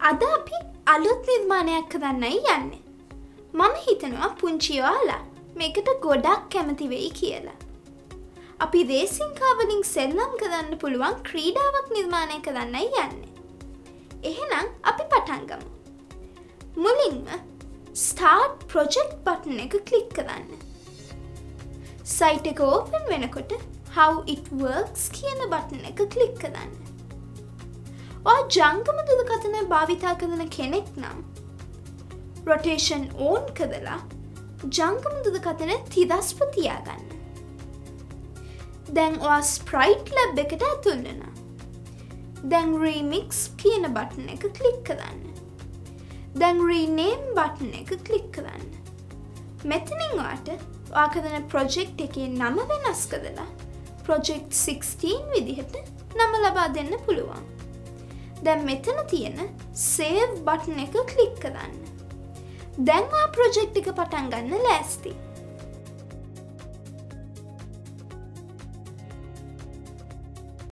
අද අපි අලුත් නිර්මාණයක් කරන්නයි යන්නේ. මම හිතනවා පුංචියාලා මේකට ගොඩක් කැමති වෙයි කියලා. අපි රේසිංකාවලින් සෙල්ලම් කරන්න පුළුවන් ක්‍රීඩාවක් නිර්මාණය කරන්නයි යන්නේ. එහෙනම් අපි පටන්ගමු. මුලින්ම ස්ටාර්ට් ප්‍රොජෙක්් බටන් එක කලික් කරන්න. සයිට එක ඕපන් වෙනකොට how it works කියන බටන එක කලික් කරන්න. ඔය ජංගම දුරකථනය භාවිතා කරන කෙනෙක් නම් රොටේෂන් ඕන් කදලා ජංගම දුරකථන තිදස්ප තියාගන්න. දැන් ඔ ස්ප්‍රයිට් ලැබ් එකට ඇතුල්ලන. දැන් රීමික්ස් කියන බටන එක කලික් කරන්න. දැන් රීනේම් බටන එක කලික් කරන්න. මෙතනින් වාට වාකදන ප්‍රොජෙක්් එකේ නම වෙනස් කදලා ප්‍රොජෙක්් 16 විදිහට නම ලබා දෙන්න පුළුවන්. දැන් මෙතන තියෙන සේව් බටන එක කලික් කරන්න. දැන්වා ප්‍රොජෙක්් එක පටන් ගන්න ලෑස්තිී.